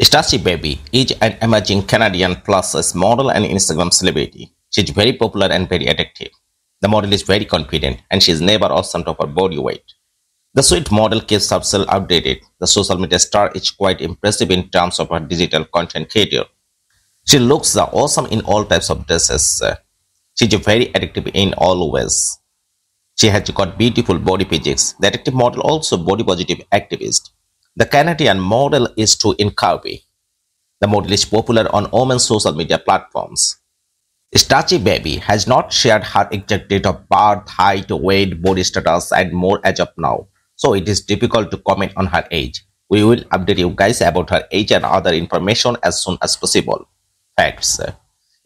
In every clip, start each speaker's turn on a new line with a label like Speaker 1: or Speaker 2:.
Speaker 1: Stacy Baby is an emerging Canadian plus-size model and Instagram celebrity. She is very popular and very addictive. The model is very confident and she is never awesome of her body weight. The sweet model keeps herself updated. The social media star is quite impressive in terms of her digital content creator. She looks awesome in all types of dresses. She is very addictive in all ways. She has got beautiful body physics. The active model also body positive activist. The Canadian model is too incurvy. The model is popular on women's social media platforms. Stacy Baby has not shared her exact date of birth, height, weight, body status and more as of now. So it is difficult to comment on her age. We will update you guys about her age and other information as soon as possible. Facts.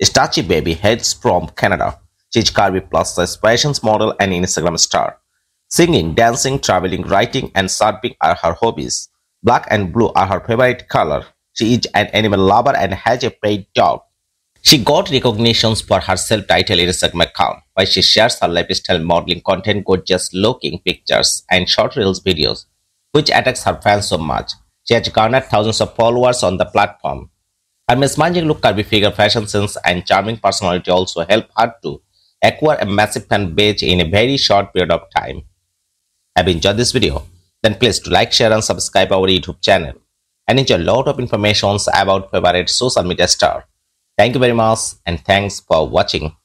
Speaker 1: Stacy Baby hails from Canada. She is curvy plus size fashion model and Instagram star. Singing, dancing, traveling, writing and surfing are her hobbies. Black and blue are her favorite color. She is an animal lover and has a pet dog. She got recognitions for her self-titled Instagram account, where she shares her lifestyle modeling content, gorgeous looking pictures, and short reels videos, which attracts her fans so much. She has garnered thousands of followers on the platform. Her mesmerizing look, curvy figure, fashion sense, and charming personality also help her to acquire a massive fan base in a very short period of time. Have you enjoyed this video? then please to like, share and subscribe our YouTube channel and enjoy a lot of information about favorite social media star. Thank you very much and thanks for watching.